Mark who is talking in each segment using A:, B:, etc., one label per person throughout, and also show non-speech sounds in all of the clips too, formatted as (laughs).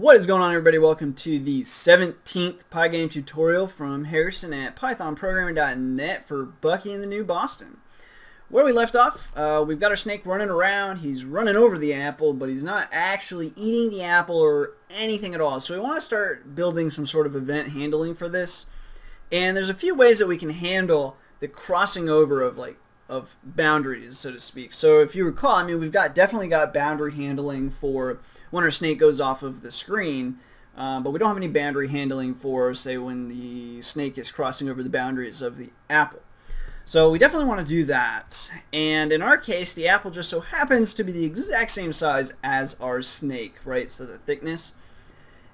A: What is going on everybody? Welcome to the 17th Pygame tutorial from Harrison at pythonprogramming.net for Bucky in the New Boston. Where we left off, uh, we've got our snake running around. He's running over the apple, but he's not actually eating the apple or anything at all. So we want to start building some sort of event handling for this. And there's a few ways that we can handle the crossing over of like of boundaries, so to speak. So if you recall, I mean, we've got definitely got boundary handling for when our snake goes off of the screen, uh, but we don't have any boundary handling for, say, when the snake is crossing over the boundaries of the apple. So we definitely want to do that. And in our case, the apple just so happens to be the exact same size as our snake, right? So the thickness.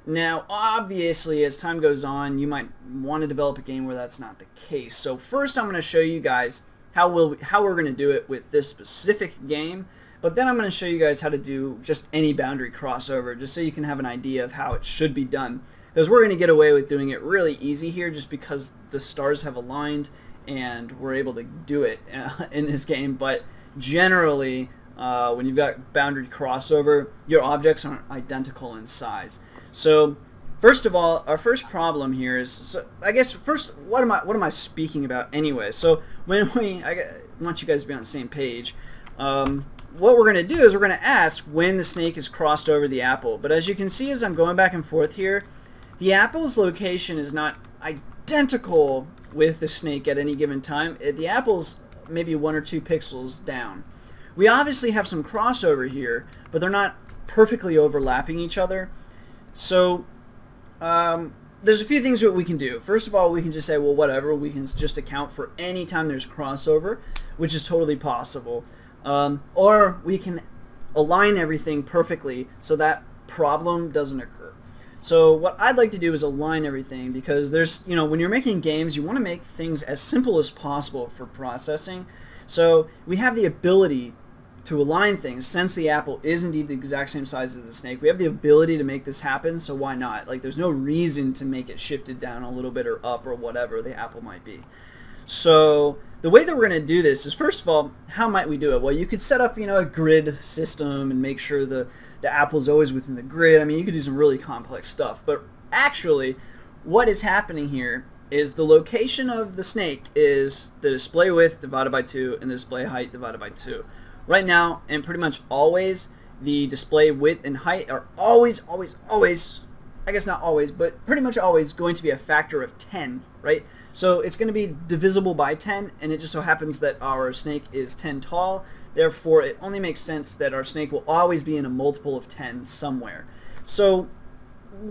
A: Now, obviously, as time goes on, you might want to develop a game where that's not the case. So first I'm going to show you guys how we'll how we're going to do it with this specific game. But then I'm going to show you guys how to do just any boundary crossover, just so you can have an idea of how it should be done. Because we're going to get away with doing it really easy here, just because the stars have aligned and we're able to do it uh, (laughs) in this game. But generally, uh, when you've got boundary crossover, your objects aren't identical in size. So First of all, our first problem here is, so I guess first, what am I what am I speaking about anyway? So when we, I want you guys to be on the same page. Um, what we're going to do is we're going to ask when the snake is crossed over the apple. But as you can see as I'm going back and forth here, the apple's location is not identical with the snake at any given time. The apple's maybe one or two pixels down. We obviously have some crossover here, but they're not perfectly overlapping each other. So um, there's a few things that we can do. First of all, we can just say, well, whatever. We can just account for any time there's crossover, which is totally possible. Um, or we can align everything perfectly so that problem doesn't occur. So what I'd like to do is align everything because there's, you know, when you're making games, you want to make things as simple as possible for processing. So we have the ability to align things, since the apple is indeed the exact same size as the snake, we have the ability to make this happen, so why not? Like, there's no reason to make it shifted down a little bit or up or whatever the apple might be. So, the way that we're going to do this is, first of all, how might we do it? Well, you could set up, you know, a grid system and make sure the, the apple is always within the grid. I mean, you could do some really complex stuff, but actually, what is happening here is the location of the snake is the display width divided by 2 and the display height divided by 2. Right now, and pretty much always, the display width and height are always, always, always, I guess not always, but pretty much always going to be a factor of 10, right? So it's going to be divisible by 10, and it just so happens that our snake is 10 tall. Therefore, it only makes sense that our snake will always be in a multiple of 10 somewhere. So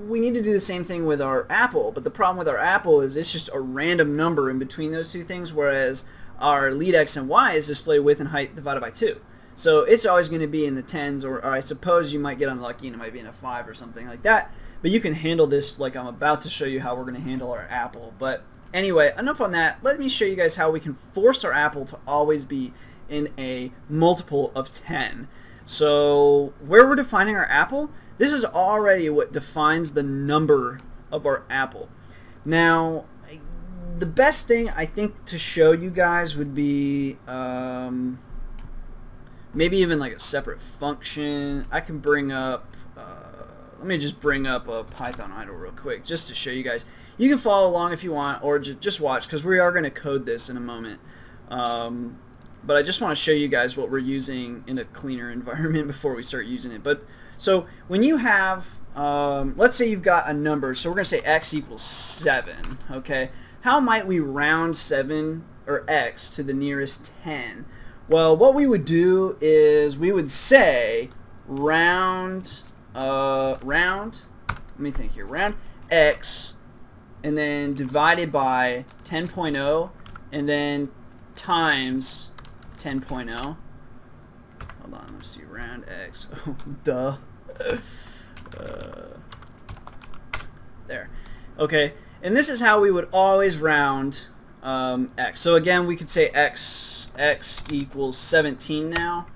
A: we need to do the same thing with our apple, but the problem with our apple is it's just a random number in between those two things, whereas our lead x and y is display width and height divided by 2. So it's always going to be in the 10s, or, or, I suppose you might get unlucky and it might be in a 5 or something like that. But you can handle this like I'm about to show you how we're going to handle our apple. But anyway, enough on that. Let me show you guys how we can force our apple to always be in a multiple of 10. So where we're defining our apple, this is already what defines the number of our apple. Now, the best thing I think to show you guys would be um, maybe even like a separate function. I can bring up, uh, let me just bring up a Python idle real quick just to show you guys. You can follow along if you want or ju just watch because we are going to code this in a moment. Um, but I just want to show you guys what we're using in a cleaner (laughs) environment before we start using it. But so when you have, um, let's say you've got a number, so we're going to say x equals 7, okay? How might we round 7 or x to the nearest 10? Well, what we would do is we would say round, uh, round, let me think here, round x and then divided by 10.0 and then times 10.0. Hold on, let's see, round x, (laughs) oh, duh. (laughs) Uh, there. Okay, and this is how we would always round um, x. So again, we could say x, x equals 17 now.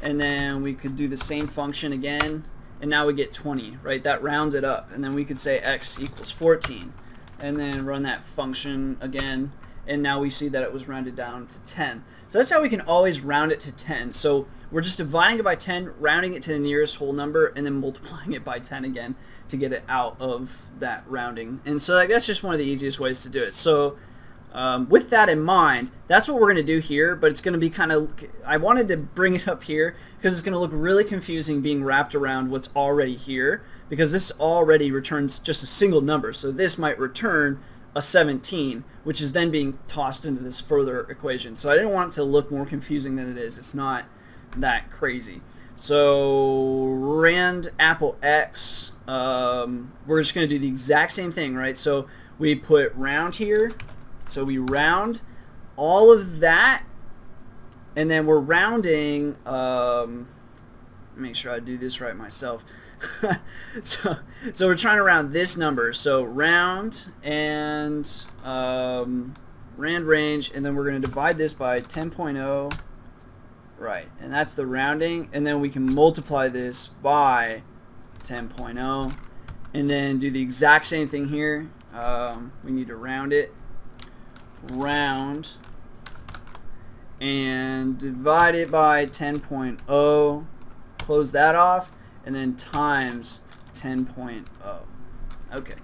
A: And then we could do the same function again. And now we get 20, right? That rounds it up. And then we could say x equals 14. And then run that function again. And now we see that it was rounded down to 10. So that's how we can always round it to 10. So we're just dividing it by 10, rounding it to the nearest whole number, and then (laughs) multiplying it by 10 again to get it out of that rounding. And so like, that's just one of the easiest ways to do it. So um, with that in mind, that's what we're going to do here, but it's going to be kind of, I wanted to bring it up here because it's going to look really confusing being wrapped around what's already here because this already returns just a single number. So this might return a 17, which is then being tossed into this further equation. So I didn't want it to look more confusing than it is. It's not that crazy. So rand apple x, um, we're just going to do the exact same thing, right? So we put round here. So we round all of that, and then we're rounding, um, make sure I do this right myself. (laughs) so, so we're trying to round this number. So round and um, rand range, and then we're going to divide this by 10.0 Right, and that's the rounding, and then we can multiply this by 10.0, and then do the exact same thing here. Um, we need to round it, round, and divide it by 10.0, close that off, and then times 10.0. Okay.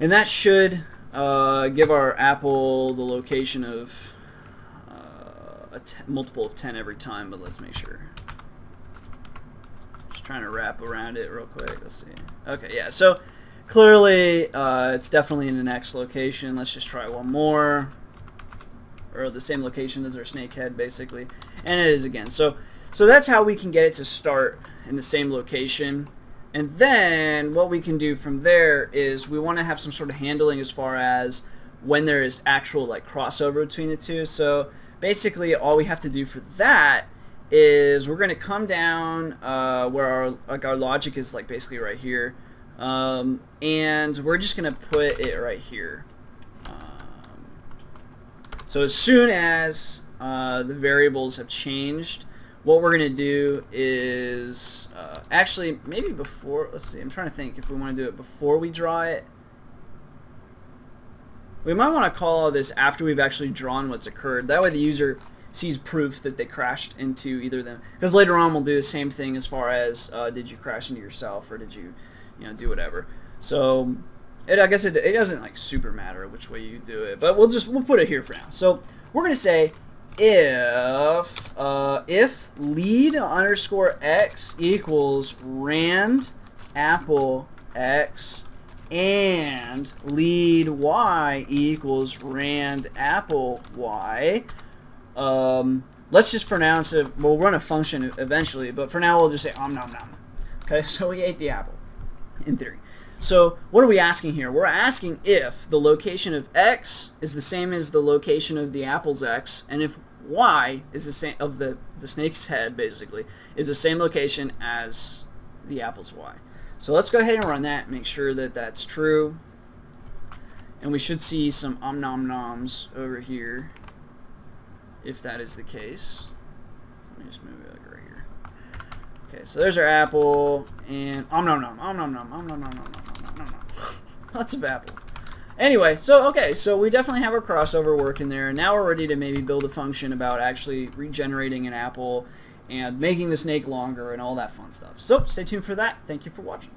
A: And that should uh, give our apple the location of a multiple of 10 every time, but let's make sure. Just trying to wrap around it real quick. Let's see. Okay, yeah, so clearly uh, it's definitely in an X location. Let's just try one more. Or the same location as our snake head, basically. And it is again. So, so that's how we can get it to start in the same location. And then what we can do from there is we want to have some sort of handling as far as when there is actual like crossover between the two. So basically all we have to do for that is we're going to come down uh, where our like our logic is like basically right here um, and we're just going to put it right here um, so as soon as uh, the variables have changed what we're going to do is uh, actually maybe before let's see I'm trying to think if we want to do it before we draw it we might want to call all this after we've actually drawn what's occurred. That way the user sees proof that they crashed into either of them. Because later on we'll do the same thing as far as uh, did you crash into yourself or did you, you know, do whatever. So it, I guess it, it doesn't like super matter which way you do it, but we'll just we'll put it here for now. So we're gonna say if uh, if lead underscore x equals rand apple x and lead y equals rand apple y. Um, let's just pronounce it. We'll run a function eventually, but for now we'll just say om nom nom. Okay, (laughs) so we ate the apple, in theory. So what are we asking here? We're asking if the location of x is the same as the location of the apple's x, and if y is the same of the the snake's head, basically, is the same location as the apple's y. So let's go ahead and run that, make sure that that's true. And we should see some om nom noms over here, if that is the case. Let me just move it like right here. Okay, so there's our apple, and om nom nom, om nom nom, om nom nom nom nom nom nom. (laughs) Lots of apple. Anyway, so okay, so we definitely have our crossover working there. Now we're ready to maybe build a function about actually regenerating an apple and making the snake longer and all that fun stuff. So stay tuned for that. Thank you for watching.